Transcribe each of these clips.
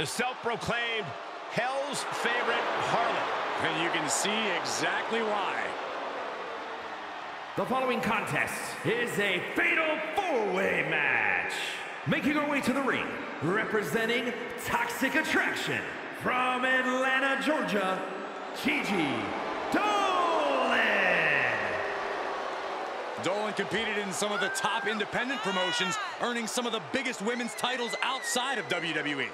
The self-proclaimed Hell's favorite harlot. And you can see exactly why. The following contest is a fatal four-way match. Making our way to the ring, representing Toxic Attraction from Atlanta, Georgia, Gigi Dollin. Dollin competed in some of the top independent promotions, earning some of the biggest women's titles outside of WWE.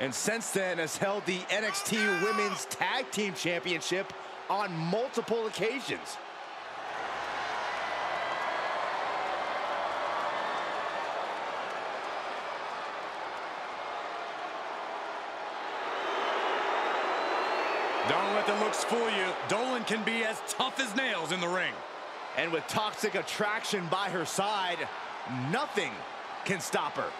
And since then has held the NXT Women's Tag Team Championship on multiple occasions. Don't let the looks fool you. Dollin can be as tough as nails in the ring. And with Toxic Attraction by her side, nothing can stop her.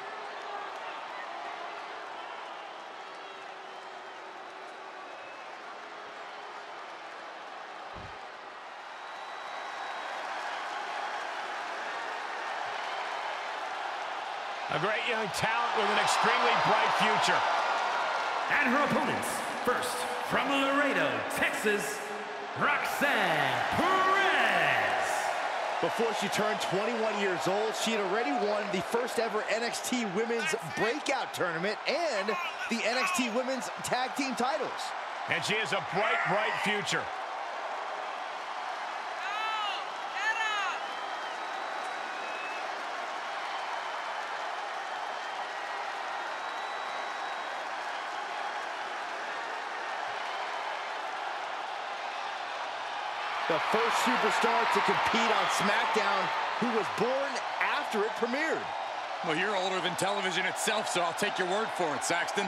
A great young talent with an extremely bright future. And her opponents, first from Laredo, Texas, Roxanne Perez. Before she turned 21 years old, she had already won the first ever NXT Women's Breakout Tournament and the NXT Women's Tag Team titles. And she has a bright, bright future. The first superstar to compete on SmackDown who was born after it premiered. Well, you're older than television itself, so I'll take your word for it, Saxton.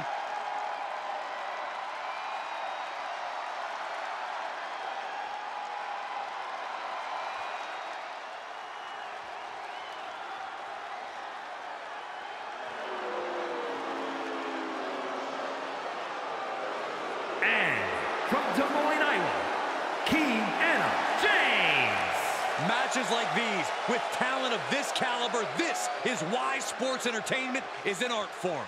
Like these, with talent of this caliber, this is why sports entertainment is an art form.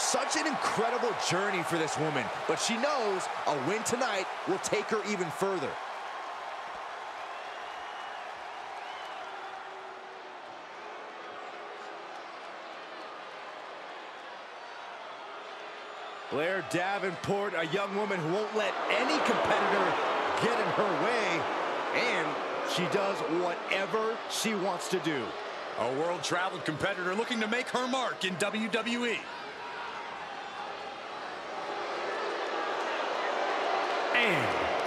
Such an incredible journey for this woman, but she knows a win tonight will take her even further. Blair Davenport, a young woman who won't let any competitor get in her way, and she does whatever she wants to do. A world-traveled competitor looking to make her mark in WWE.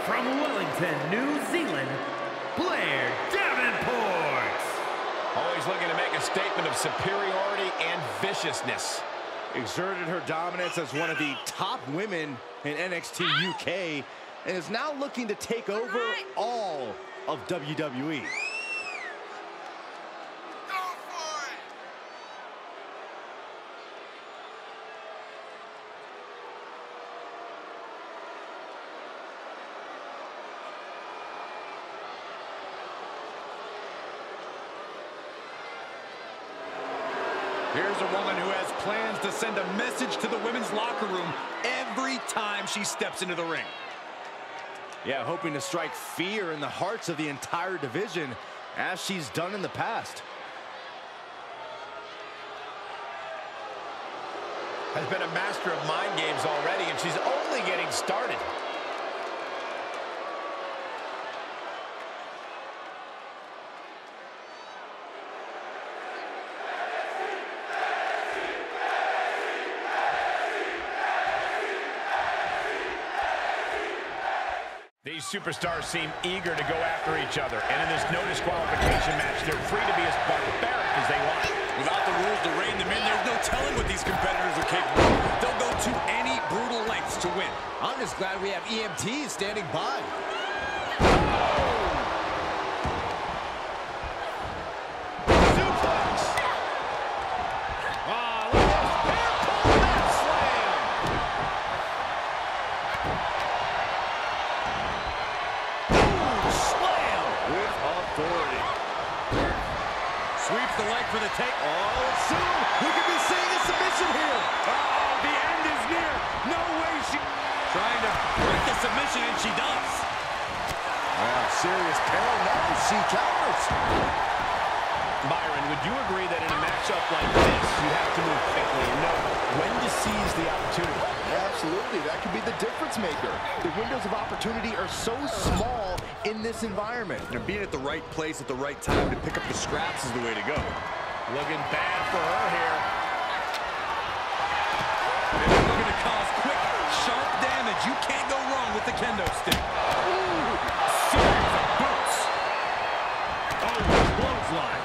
From Wellington, New Zealand, Blair Davenport. Always looking to make a statement of superiority and viciousness. exerted her dominance as one of the top women in NXT UK and is now looking to take over all of. WWE. Here's a woman who has plans to send a message to the women's locker room every time she steps into the ring. Yeah, hoping to strike fear in the hearts of the entire division as she's done in the past. Has been a master of mind games already, and she's only getting started. These superstars seem eager to go after each other. And in this no disqualification match, they're free to be as barbaric as they want. Without the rules to rein them in, there's no telling what these competitors are capable of. They'll go to any brutal lengths to win. I'm just glad we have EMTs standing by. Sweeps the leg for the take. Oh, soon we could be seeing a submission here. Oh, the end is near. No way she... Trying to break the submission, and she does. Wow, serious peril now. She counters. Byron, would you agree that in a matchup like this, you have to move quickly and know when to seize the opportunity? Absolutely, that could be the difference maker. The windows of opportunity are so small in this environment. And being at the right place at the right time to pick up the scraps is the way to go. Looking bad for her here. And looking to cause quick, sharp damage. You can't go wrong with the kendo stick. Oh, clothesline.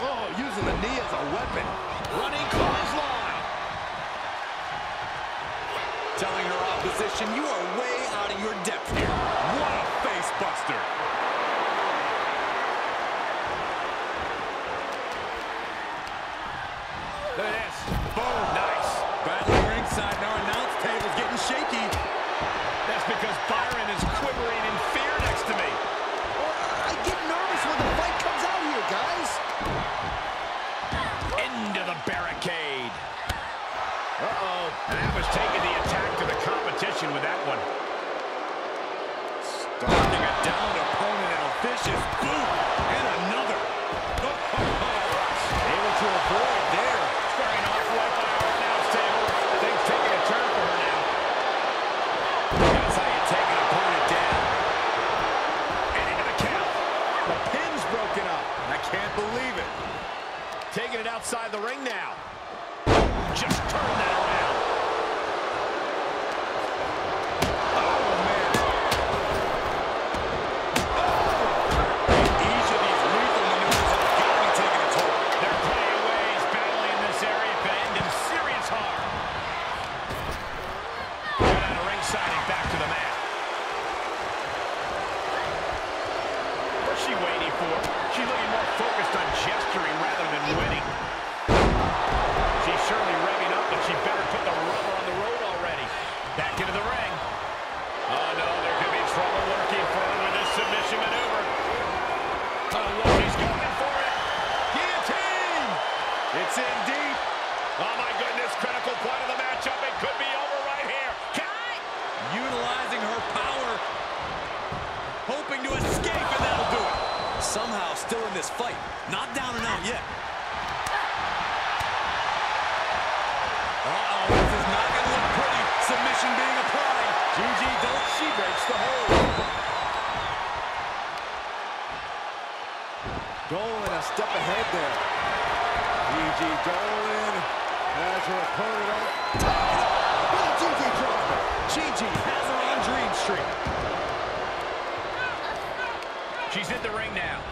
Oh, using the knee as a weapon. Running clothesline. Telling her opposition, you are way out of your depth here. What a face buster. Look. Outside the ring now. Just turn that fight. Not down and out yet. Uh-oh, this is not going to look pretty. Submission being applied. Gigi, don't she breaks the hold. Dollin a step ahead there. Gigi Dollin has her opponent on top with a Gigi dropper. Gigi has her on Dream Street. She's in the ring now.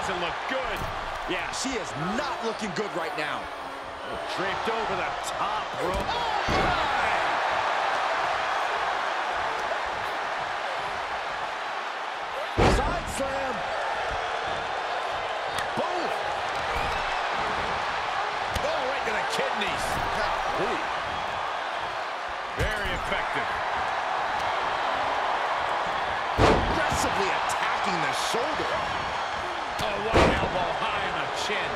doesn't look good. Yeah, she is not looking good right now. Oh, draped over the top rope. Oh, Side slam. Boom. Oh, right to the kidneys. Golly. Very effective. Aggressively attacking the shoulder. Oh, what an elbow high on the chin.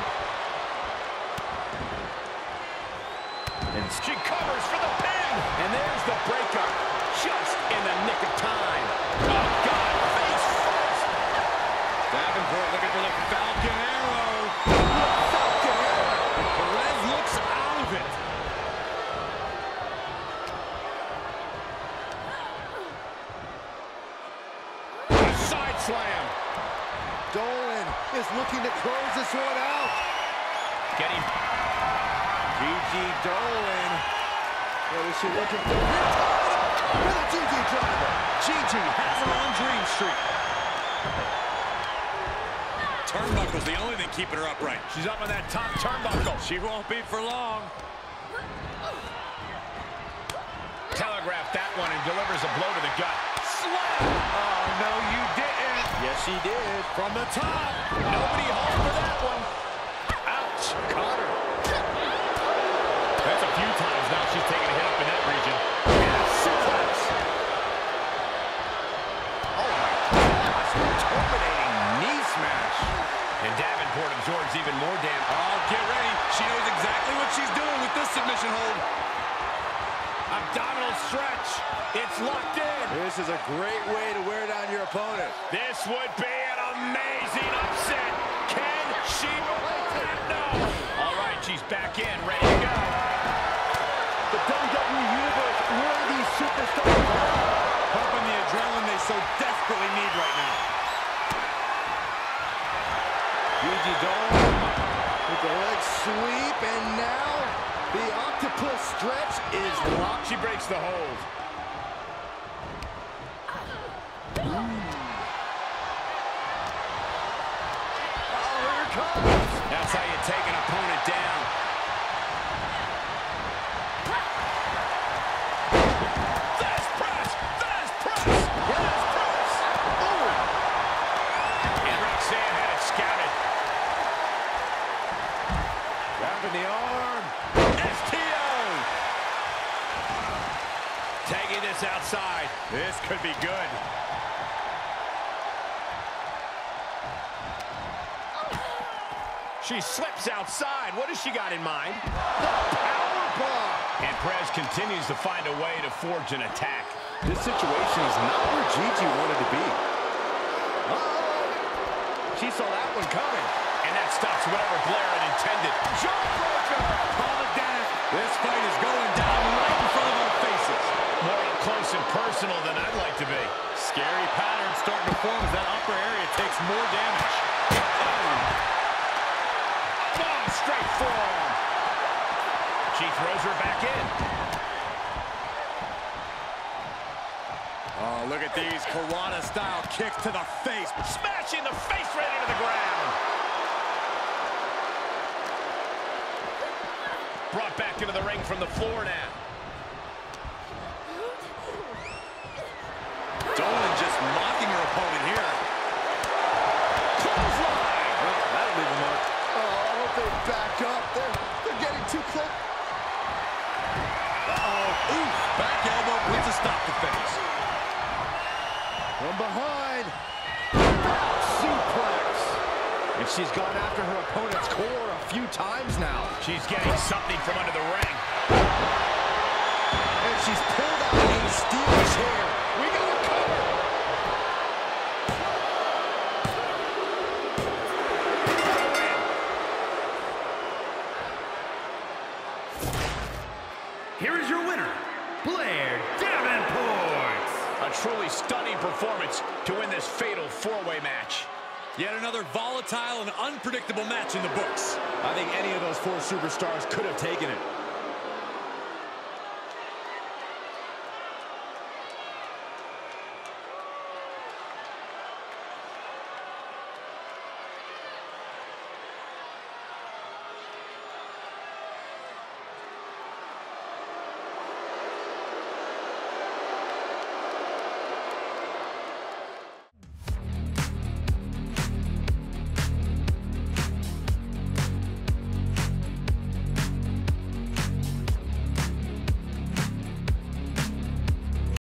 And she covers for the pin. And there's the breakup. Just in the nick of time. Oh, God, face first. Davenport looking for the Falcon Arrow. Falcon Arrow. Perez looks out of it. Side slam. Dollin is looking to close this one out. Getting Gigi Dollin. What is she looking for? With a Gigi driver. Gigi has her on Dream Street. Turnbuckle's the only thing keeping her upright. She's up on that top turnbuckle. She won't be for long. Telegraphed that one and delivers a blow to the gut. Slap! Oh, no, you didn't. Yes, she did. From the top. Nobody home for that one. Ouch. Caught Terminating knee smash. And Davenport absorbs even more damage. Oh, get ready. She knows exactly what she's doing with this submission hold. Abdominal stretch. It's locked in. This is a great way to wear down your opponent. This would be an amazing upset. Can she break that? No. All right, she's back in, ready to go. The WWE Universe, where these superstars is locked. She breaks the hold. Oh, here comes. That's how you take an opponent down. She slips outside. What has she got in mind? The Powerbomb. And Perez continues to find a way to forge an attack. This situation is not where Gigi wanted to be. Uh-oh. She saw that one coming. And that stops whatever Blair had intended. Jawbreaker. Call it down. This fight is going down right in front of our faces. More up close and personal than I'd like to be. Scary pattern starting to form as that upper area takes more damage. Straight forearm. She throws her back in. Oh, look at these Karate-style kicks to the face. Smashing the face right into the ground. Brought back into the ring from the floor now. Dollin just mocking her opponent here. Clothesline. Well, that'll leave a mark. Oh, I hope they back up. They're, they're getting too close. Uh-oh. Oof. Back elbow puts a stop to things. From behind. Suplex. And she's gone after her opponent's core a few times now. She's getting something from under the ring. And she's pulled out a steel chair. Truly stunning performance to win this fatal four-way match. Yet another volatile and unpredictable match in the books. I think any of those four superstars could have taken it.